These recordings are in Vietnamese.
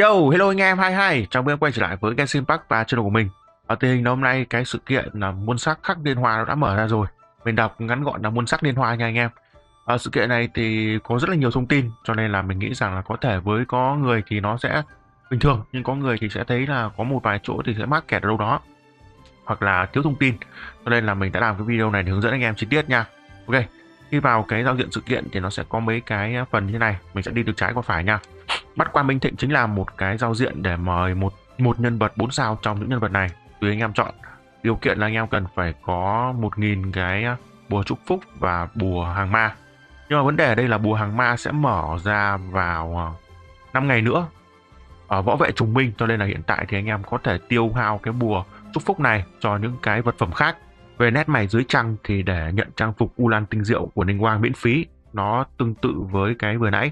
Yo, hello anh em 22, chào mừng em quay trở lại với Genshin park và channel của mình. Ở tình hình hôm nay cái sự kiện là muôn sắc khắc liên hoa nó đã mở ra rồi. Mình đọc ngắn gọn là muôn sắc liên hoa nha anh em. Ở sự kiện này thì có rất là nhiều thông tin cho nên là mình nghĩ rằng là có thể với có người thì nó sẽ bình thường nhưng có người thì sẽ thấy là có một vài chỗ thì sẽ mắc kẹt ở đâu đó hoặc là thiếu thông tin. Cho nên là mình đã làm cái video này để hướng dẫn anh em chi tiết nha. Ok, khi vào cái giao diện sự kiện thì nó sẽ có mấy cái phần như thế này, mình sẽ đi từ trái qua phải nha bắt quan minh thịnh chính là một cái giao diện để mời một một nhân vật 4 sao trong những nhân vật này. Tùy anh em chọn. Điều kiện là anh em cần phải có 1.000 cái à, bùa chúc phúc và bùa hàng ma. Nhưng mà vấn đề ở đây là bùa hàng ma sẽ mở ra vào à, 5 ngày nữa. Ở võ vệ trùng minh, cho nên là hiện tại thì anh em có thể tiêu hao cái bùa chúc phúc này cho những cái vật phẩm khác. Về nét mày dưới trăng thì để nhận trang phục u lan tinh diệu của Ninh Quang miễn phí. Nó tương tự với cái vừa nãy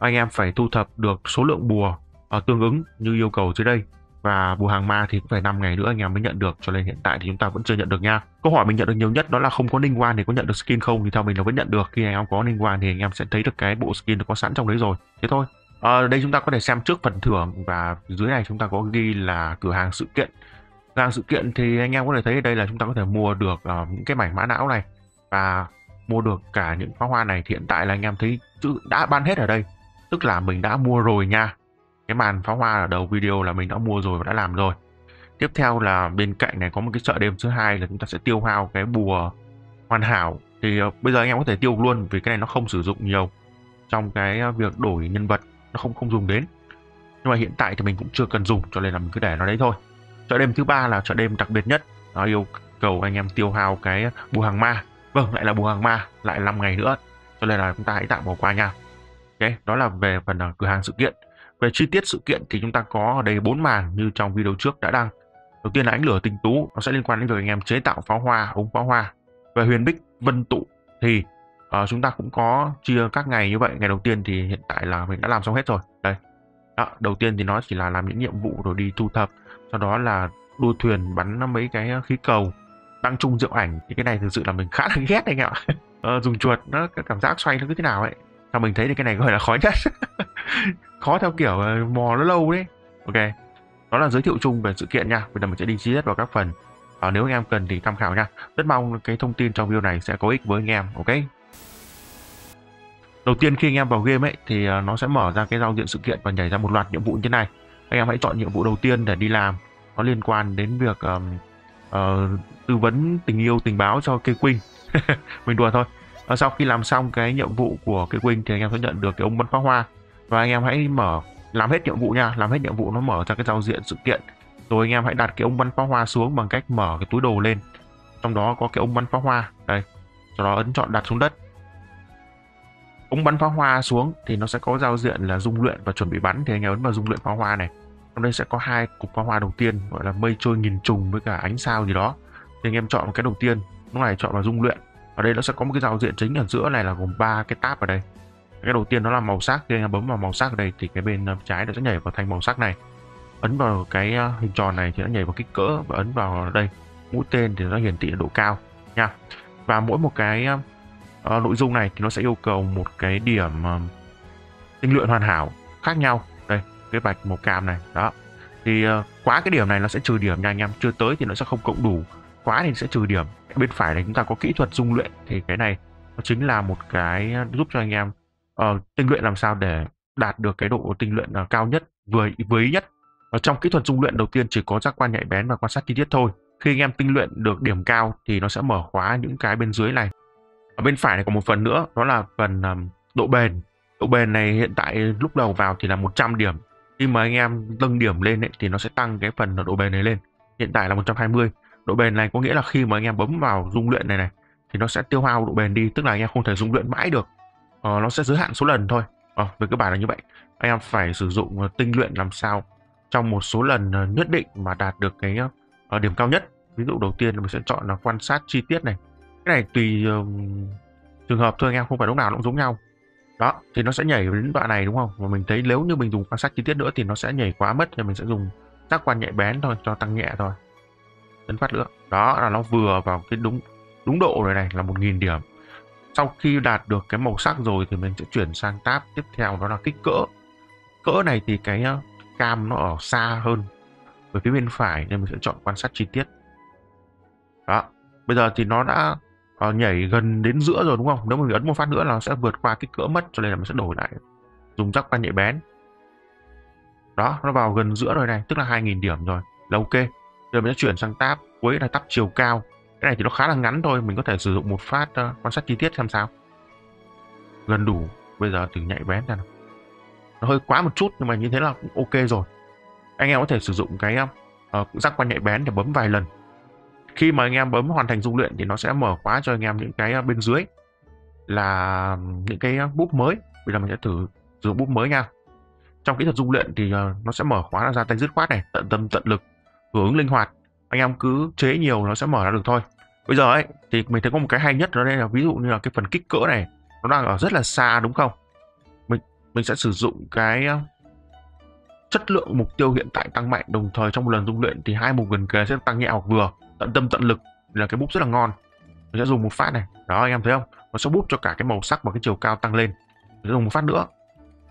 anh em phải thu thập được số lượng bùa uh, tương ứng như yêu cầu dưới đây. Và bùa hàng ma thì cũng phải 5 ngày nữa anh em mới nhận được cho nên hiện tại thì chúng ta vẫn chưa nhận được nha. Câu hỏi mình nhận được nhiều nhất đó là không có ninh quan thì có nhận được skin không? Thì theo mình là vẫn nhận được khi anh em có ninh quan thì anh em sẽ thấy được cái bộ skin nó có sẵn trong đấy rồi. Thế thôi. Ở ờ, đây chúng ta có thể xem trước phần thưởng và dưới này chúng ta có ghi là cửa hàng sự kiện. Cửa hàng sự kiện thì anh em có thể thấy ở đây là chúng ta có thể mua được uh, những cái mảnh mã não này và mua được cả những pháo hoa này. Thì hiện tại là anh em thấy chữ đã ban hết ở đây tức là mình đã mua rồi nha. Cái màn pháo hoa ở đầu video là mình đã mua rồi và đã làm rồi. Tiếp theo là bên cạnh này có một cái chợ đêm thứ hai là chúng ta sẽ tiêu hao cái bùa hoàn hảo. Thì ờ, bây giờ anh em có thể tiêu luôn vì cái này nó không sử dụng nhiều. Trong cái ờ, việc đổi nhân vật nó không không dùng đến. Nhưng mà hiện tại thì mình cũng chưa cần dùng cho nên là mình cứ để nó đấy thôi. Chợ đêm thứ ba là chợ đêm đặc biệt nhất. Nó yêu cầu anh em tiêu hao cái bùa hàng ma. Vâng lại là bùa hàng ma, lại 5 ngày nữa. Cho nên là chúng ta hãy tạm bỏ qua nha. Ok, đó là về phần uh, cửa hàng sự kiện. Về chi tiết sự kiện thì chúng ta có ở đây bốn màn như trong video trước đã đăng. Đầu tiên là ánh lửa tinh tú, nó sẽ liên quan đến việc anh em chế tạo pháo hoa, ống pháo hoa. Về huyền bích vân tụ thì uh, chúng ta cũng có chia các ngày như vậy. Ngày đầu tiên thì hiện tại là mình đã làm xong hết rồi. Đây. Đó, đầu tiên thì nó chỉ là làm những nhiệm vụ rồi đi thu thập. Sau đó là đua thuyền bắn mấy cái khí cầu đăng chung rượu ảnh thì cái này thực sự là mình khá là ghét anh em ạ uh, dùng chuột nó cái cảm giác xoay nó cứ thế nào ấy theo mình thấy thì cái này gọi là khó nhất. Khó theo kiểu ờ, mò nó lâu đấy. Ok. Đó là giới thiệu chung về sự kiện nha. Bây giờ mình sẽ đi chi tiết vào các phần. À, nếu anh em cần thì tham khảo nha. Rất mong cái thông tin trong video này sẽ có ích với anh em ok? Đầu tiên khi anh em vào game ấy thì ờ, nó sẽ mở ra cái giao diện sự kiện và nhảy ra một loạt nhiệm vụ như thế này. Anh em hãy chọn nhiệm vụ đầu tiên để đi làm. Nó liên quan đến việc um, uh, tư vấn tình yêu tình báo cho cây quỳnh. Mình đùa thôi và sau khi làm xong cái nhiệm vụ của cái wing thì anh em sẽ nhận được cái ông bắn pháo hoa. Và anh em hãy mở, làm hết nhiệm vụ nha, làm hết nhiệm vụ nó mở ra cái giao diện sự kiện. Rồi anh em hãy đặt cái ông bắn pháo hoa xuống bằng cách mở cái túi đồ lên. Trong đó có cái ông bắn pháo hoa, đây. Sau đó ấn chọn đặt xuống đất. Ống bắn pháo hoa xuống thì nó sẽ có giao diện là dung luyện và chuẩn bị bắn. Thì anh em ấn vào dung luyện pháo hoa này. Trong đây sẽ có hai cục pháo hoa đầu tiên, gọi là mây trôi nghìn trùng với cả ánh sao gì đó. Thì anh em chọn một cái đầu tiên, lúc này chọn vào dung luyện ở đây nó sẽ có một cái giao diện chính ở giữa này là gồm ba cái tab ở đây. Cái đầu tiên nó là màu sắc khi anh bấm vào màu sắc ở đây thì cái bên ờ, trái nó sẽ nhảy vào thành màu sắc này. Ấn vào cái ờ, hình tròn này thì nó nhảy vào kích cỡ và ấn vào đây. Mũi tên thì nó hiển thị độ cao nha. Và mỗi một cái uh, nội dung này thì nó sẽ yêu cầu một cái điểm uh, tinh luyện hoàn hảo khác nhau. Đây cái bạch màu cam này đó. Thì uh, quá cái điểm này nó sẽ trừ điểm nha anh em. Chưa tới thì nó sẽ không cộng đủ quá thì sẽ trừ điểm. Bên phải này chúng ta có kỹ thuật dung luyện thì cái này nó chính là một cái ờ, giúp cho anh em uh, tinh luyện làm sao để đạt được cái độ tinh luyện uh, cao nhất vừa vừa ý nhất. Ở trong kỹ thuật dung luyện đầu tiên chỉ có giác quan nhạy bén và quan sát chi tiết thôi. Khi anh em tinh luyện được điểm cao thì nó sẽ mở khóa những cái bên dưới này. Ở bên phải này có một phần nữa đó là phần um, độ bền. Độ bền này hiện tại lúc đầu vào thì là 100 điểm. Khi mà anh em nâng điểm lên ấy, thì nó sẽ tăng cái phần độ bền này lên. Hiện tại là 120 độ bền này có nghĩa là khi mà anh em bấm vào dung luyện này này thì nó sẽ tiêu hao độ bền đi tức là anh em không thể dung luyện mãi được. Ờ, nó sẽ giới hạn số lần thôi. Ờ, về cơ bản là như vậy. Anh em phải sử dụng ờ, tinh luyện làm sao trong một số lần ờ, nhất định mà đạt được cái uh, điểm cao nhất. Ví dụ đầu tiên mình sẽ chọn là quan sát chi tiết này. Cái này tùy uh, trường hợp thôi anh em không phải lúc nào cũng giống nhau. Đó thì nó sẽ nhảy đến đoạn này đúng không? Và mình thấy nếu như mình dùng quan sát chi tiết nữa thì nó sẽ nhảy quá mất thì mình sẽ dùng giác quan nhạy bén thôi cho tăng nhẹ thôi tấn phát nữa. Đó là nó vừa vào cái đúng đúng độ rồi này là một nghìn điểm. Sau khi đạt được cái màu sắc rồi thì mình sẽ chuyển sang tab tiếp theo đó là kích cỡ. Cỡ này thì cái ờ, cam nó ở xa hơn về phía bên phải nên mình sẽ chọn quan sát chi tiết. Đó bây giờ thì nó đã uh, nhảy gần đến giữa rồi đúng không? Nếu mình ấn một phát nữa là nó sẽ vượt qua kích cỡ mất cho nên là mình sẽ đổi lại dùng giác quan nhạy bén. Đó nó vào gần giữa rồi này tức là 2.000 điểm rồi. Là ok giờ mình sẽ chuyển sang tab. Cuối là tab chiều cao. Cái này thì nó khá là ngắn thôi. Mình có thể sử dụng một phát uh, quan sát chi tiết xem sao. Gần đủ. Bây giờ thử nhạy bén ra nào. Nó hơi quá một chút nhưng mà như thế là cũng ok rồi. Anh em có thể sử dụng cái uh, giác quan nhạy bén để bấm vài lần. Khi mà anh em bấm hoàn thành dung luyện thì nó sẽ mở khóa cho anh em những cái bên dưới là những cái búp mới. Bây giờ mình sẽ thử sử dụng búp mới nha. Trong kỹ thuật dung luyện thì uh, nó sẽ mở khóa ra tay dứt khoát này tận tâm tận lực hưởng ứng linh hoạt, anh em cứ chế nhiều nó sẽ mở ra được thôi. Bây giờ ấy, thì mình thấy có một cái hay nhất đó đây là ví dụ như là cái phần kích cỡ này, nó đang ở rất là xa đúng không? Mình mình sẽ sử dụng cái chất lượng mục tiêu hiện tại tăng mạnh, đồng thời trong một lần dung luyện thì hai mục gần kề sẽ tăng nhẹ hoặc vừa. Tận tâm tận lực là cái búp rất là ngon. Mình sẽ dùng một phát này. Đó, anh em thấy không? Nó sẽ búp cho cả cái màu sắc và cái chiều cao tăng lên. Mình sẽ dùng một phát nữa.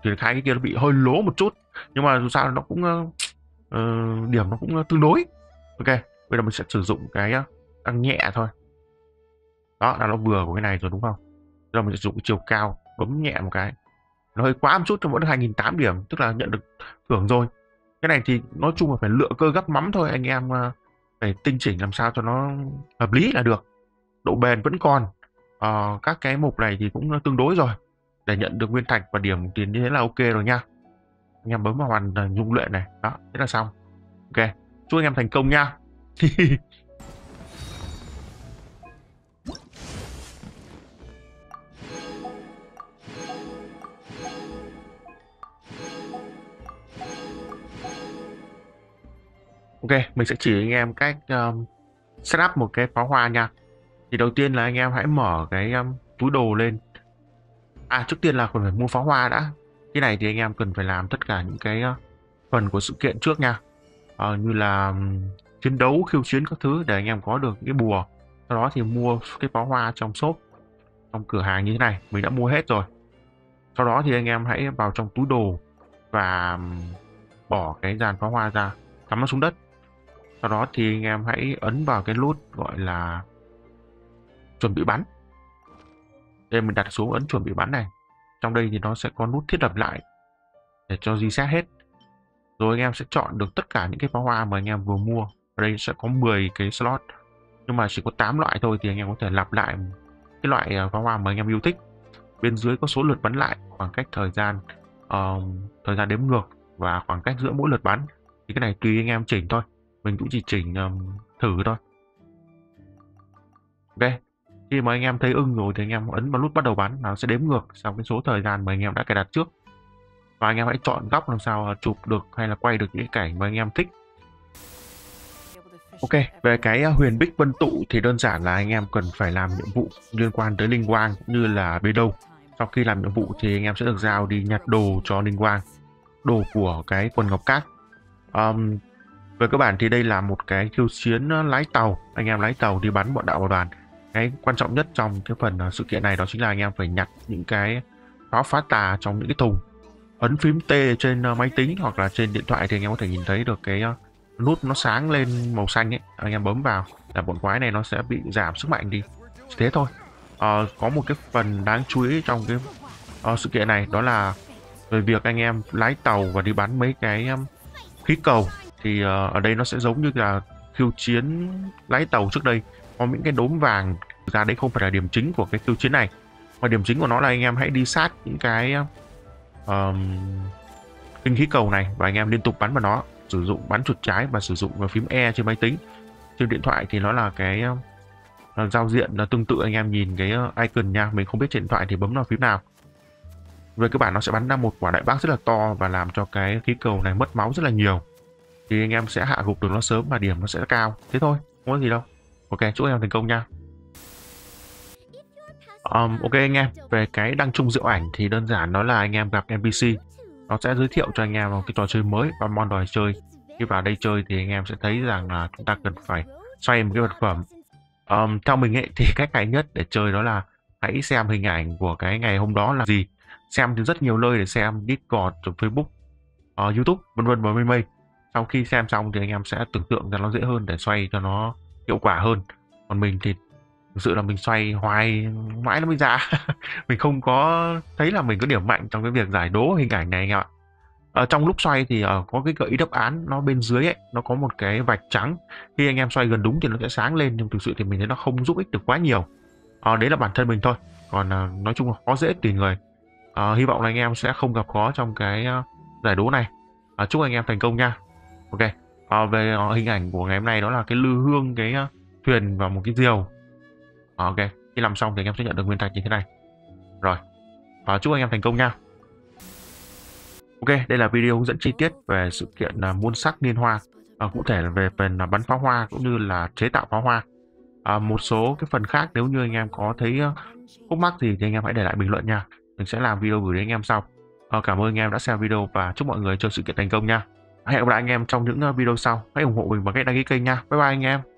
Thì hai cái kia nó bị hơi lố một chút. Nhưng mà dù sao nó cũng uh, điểm nó cũng ờ, tương đối. Ok bây giờ mình sẽ sử dụng cái ờ, tăng nhẹ thôi. Đó là nó vừa của cái này rồi đúng không? Giờ mình sử dụng cái chiều cao bấm nhẹ một cái. Nó hơi quá một chút cho vẫn được 2.800 điểm tức là nhận được thưởng rồi. Cái này thì nói chung là phải lựa cơ gấp mắm thôi anh em phải tinh chỉnh làm sao cho nó hợp lý là được. Độ bền vẫn còn. À, các cái mục này thì cũng tương đối rồi. Để nhận được nguyên thạch và điểm tiền như thế là ok rồi nha anh em bấm vào hoàn dung ờ, luyện này đó thế là xong ok chúc anh em thành công nha Ok, mình sẽ chỉ anh em cách um, setup một cái pháo hoa nha. Thì đầu tiên là anh em hãy mở cái um, túi đồ lên. À, trước tiên là cần phải mua pháo hoa đã. Cái này thì anh em cần phải làm tất cả những cái ờ, phần của sự kiện trước nha. à, như là chiến đấu, khiêu chiến các thứ để anh em có được cái bùa. Sau đó thì mua cái pháo hoa trong shop, trong cửa hàng như thế này. Mình đã mua hết rồi. Sau đó thì anh em hãy vào trong túi đồ và bỏ cái dàn pháo hoa ra, cắm nó xuống đất sau đó thì anh em hãy ấn vào cái nút gọi là chuẩn bị bắn đây mình đặt xuống ấn chuẩn bị bắn này trong đây thì nó sẽ có nút thiết lập lại để cho reset hết. Rồi anh em sẽ chọn được tất cả những cái pháo hoa mà anh em vừa mua. Ở đây sẽ có 10 cái slot. Nhưng mà chỉ có 8 loại thôi thì anh em có thể lặp lại cái loại à, pháo hoa mà anh em yêu thích. Bên dưới có số lượt bắn lại khoảng cách thời gian uh, thời gian đếm ngược và khoảng cách giữa mỗi lượt bắn. Thì cái này tùy anh em chỉnh thôi. Mình cũng chỉ chỉnh um, thử thôi. Ok khi mà anh em thấy ưng rồi thì anh em ấn vào nút bắt đầu bắn nó sẽ đếm ngược sau cái số thời gian mà anh em đã cài đặt trước và anh em hãy chọn góc làm sao à, chụp được hay là quay được những cảnh mà anh em thích Ok, về cái à, huyền bích vân tụ thì đơn giản là anh em cần phải làm nhiệm vụ liên quan tới linh quang cũng như là bê đâu. Sau khi làm nhiệm vụ thì anh em sẽ được giao đi nhặt đồ cho linh quang, đồ của cái quần ngọc cát. Um, về cơ bản thì đây là một cái khiêu chiến à, lái tàu anh em lái tàu đi bắn bọn đạo bảo đoàn cái quan trọng nhất trong cái phần à, sự kiện này đó chính là anh em phải nhặt những cái pháo phá tà trong những cái thùng. Ấn phím T trên à, máy tính hoặc là trên điện thoại thì anh em có thể nhìn thấy được cái à, nút nó sáng lên màu xanh ấy. Anh em bấm vào là bọn quái này nó sẽ bị giảm sức mạnh đi. Thế thôi. À, có một cái phần đáng chú ý trong cái uh, sự kiện này đó là về việc anh em lái tàu và đi bắn mấy cái um, khí cầu thì uh, ở đây nó sẽ giống như là khiêu chiến lái tàu trước đây có những cái đốm vàng ra đây không phải là điểm chính của cái tiêu chiến này. Mà điểm chính của nó là anh em hãy đi sát những cái um, kinh khí cầu này và anh em liên tục bắn vào nó sử dụng bắn chuột trái và sử dụng phím E trên máy tính. Trên điện thoại thì nó là cái là giao diện là tương tự anh em nhìn cái ờ, icon nha mình không biết trên điện thoại thì bấm vào phím nào. Về cơ bản nó sẽ bắn ra một quả đại bác rất là to và làm cho cái khí cầu này mất máu rất là nhiều. Thì anh em sẽ hạ gục được nó sớm và điểm nó sẽ cao. Thế thôi không có gì đâu ok chúc anh em thành công nha. Um, ok anh em về cái đăng chung rượu ảnh thì đơn giản đó là anh em gặp npc nó sẽ giới thiệu cho anh em một cái trò chơi mới và món đòi chơi. Khi vào đây chơi thì anh em sẽ thấy rằng là chúng ta cần phải xoay một cái vật phẩm. Um, theo mình ấy thì cách hay nhất để chơi đó là hãy xem hình ảnh của cái ngày hôm đó là gì. Xem thì rất nhiều nơi để xem discord Facebook uh, YouTube vân vân và mây mây sau khi xem xong thì anh em sẽ tưởng tượng ra nó dễ hơn để xoay cho nó hiệu quả hơn. Còn mình thì thực sự là mình xoay hoài mãi nó mới ra mình không có thấy là mình có điểm mạnh trong cái việc giải đố hình ảnh này anh ạ. Ở trong lúc xoay thì ở có cái gợi ý đáp án nó bên dưới ấy nó có một cái vạch trắng. Khi anh em xoay gần đúng thì nó sẽ sáng lên nhưng thực sự thì mình thấy nó không giúp ích được quá nhiều. Uh, đấy là bản thân mình thôi. Còn nói chung là khó dễ tùy người. Uh, hy vọng là anh em sẽ không gặp khó trong cái giải đố này. Uh, chúc anh em thành công nha. Ok à, về ờ, hình ảnh của ngày hôm nay đó là cái lư hương cái ờ, thuyền và một cái diều à, ok khi làm xong thì anh em sẽ nhận được nguyên thạch như thế này rồi và chúc anh em thành công nha Ok, đây là video hướng dẫn chi tiết về sự kiện là muôn sắc liên hoa, à, cụ thể là về phần là bắn pháo hoa cũng như là chế tạo pháo hoa. À, một số cái phần khác nếu như anh em có thấy khúc mắc gì thì anh em hãy để lại bình luận nha. Mình sẽ làm video gửi đến anh em sau. À, cảm ơn anh em đã xem video và chúc mọi người cho sự kiện thành công nha. Hẹn gặp lại anh em trong những ờ, video sau. Hãy ủng hộ mình bằng cách đăng ký kênh nha. Bye bye anh em.